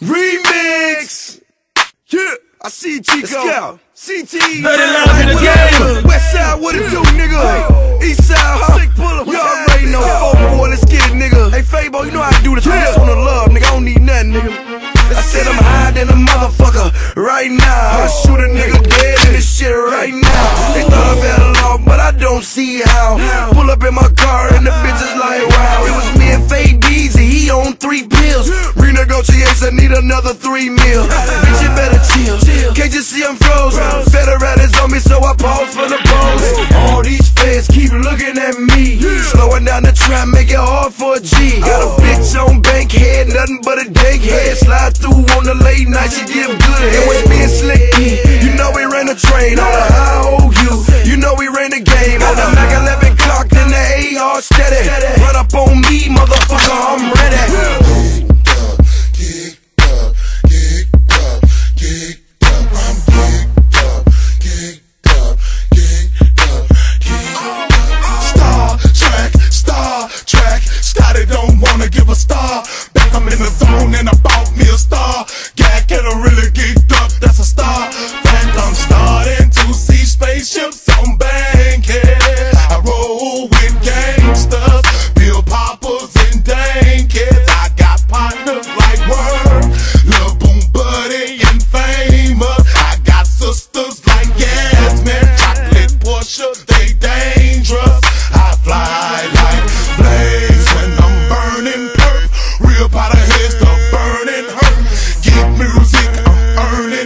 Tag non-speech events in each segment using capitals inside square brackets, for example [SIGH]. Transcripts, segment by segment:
Remix. Yeah, I see Chico. CT. Let it love in the game. West side, what it do, nigga? East side, huh? You already know. Four boy, let's get it, nigga. Hey, Fabo, you know how I do this. I'm just on the love, nigga. I don't need nothing, nigga. I said I'm higher than a motherfucker right now. I shoot a nigga dead in this shit right now. They thought I fell off, but I don't see how. Pull up in my car and the bitch is like, wow. It was me and Faye Beezy, he on three pills. Renegotiates, I need another three mil. Bitch, you better chill. Can't you see I'm frozen? Federal is on me, so I pause for the pose. All these feds keep looking at me. Slowing down the trap, make it hard for a G. Got a bitch on Bankhead, nothing but a dank head. Slide through on the late night, she give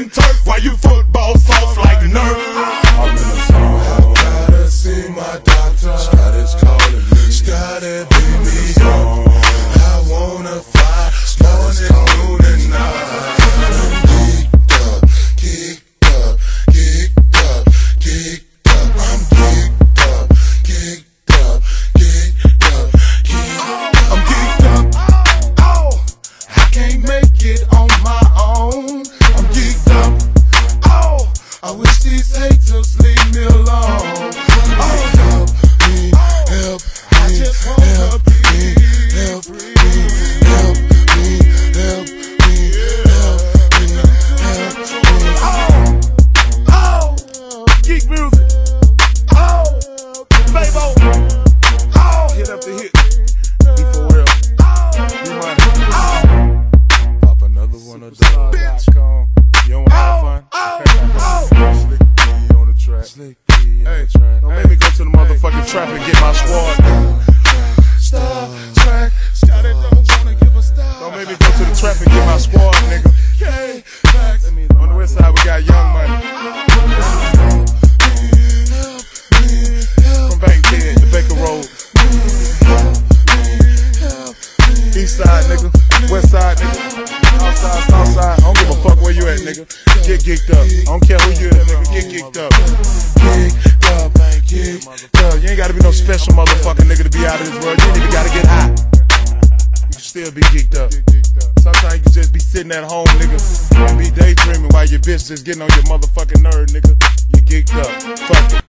turf. While you football Fabo. Oh, hit up the hit. Be for real. Be money. Oh. Pop another one of those. Bitch. You don't wanna fun? Oh, oh, [LAUGHS] Slick D on the track. Oh. Slick D on the track. Don't make me go to the motherfucking trap and get my squad. Outside, south side. I don't give a fuck where you at, nigga. Get geeked up. I don't care who you at, nigga. Get geeked up. Geeked up, geeked up. You ain't gotta be no special motherfucking nigga to be out of this world. You even gotta get high. You can still be geeked up. Sometimes you just be sitting at home, nigga, be daydreaming while your bitch just getting on your motherfucking nerve, nigga. You geeked up. Fuck it.